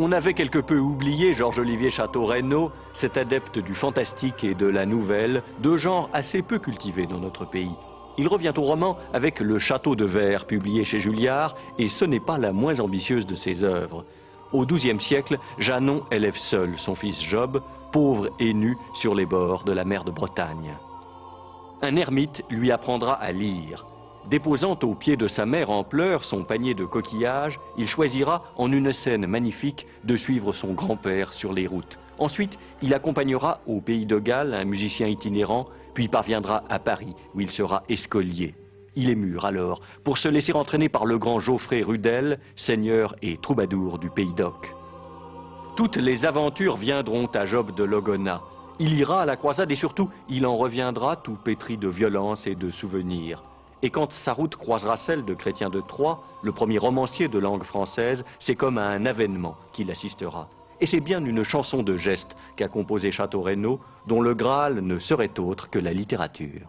On avait quelque peu oublié Georges-Olivier Château-Renaud, cet adepte du fantastique et de la nouvelle, deux genres assez peu cultivés dans notre pays. Il revient au roman avec Le Château de Verre, publié chez Julliard, et ce n'est pas la moins ambitieuse de ses œuvres. Au XIIe siècle, Janon élève seul son fils Job, pauvre et nu sur les bords de la mer de Bretagne. Un ermite lui apprendra à lire. Déposant au pied de sa mère en pleurs son panier de coquillages, il choisira, en une scène magnifique, de suivre son grand-père sur les routes. Ensuite, il accompagnera au pays de Galles un musicien itinérant, puis parviendra à Paris, où il sera escolier. Il est mûr alors, pour se laisser entraîner par le grand Geoffrey Rudel, seigneur et troubadour du pays d'Oc. Toutes les aventures viendront à Job de Logona. Il ira à la croisade et surtout, il en reviendra tout pétri de violence et de souvenirs. Et quand sa route croisera celle de Chrétien de Troyes, le premier romancier de langue française, c'est comme à un avènement qu'il assistera. Et c'est bien une chanson de geste qu'a composé Château Renaud, dont le Graal ne serait autre que la littérature.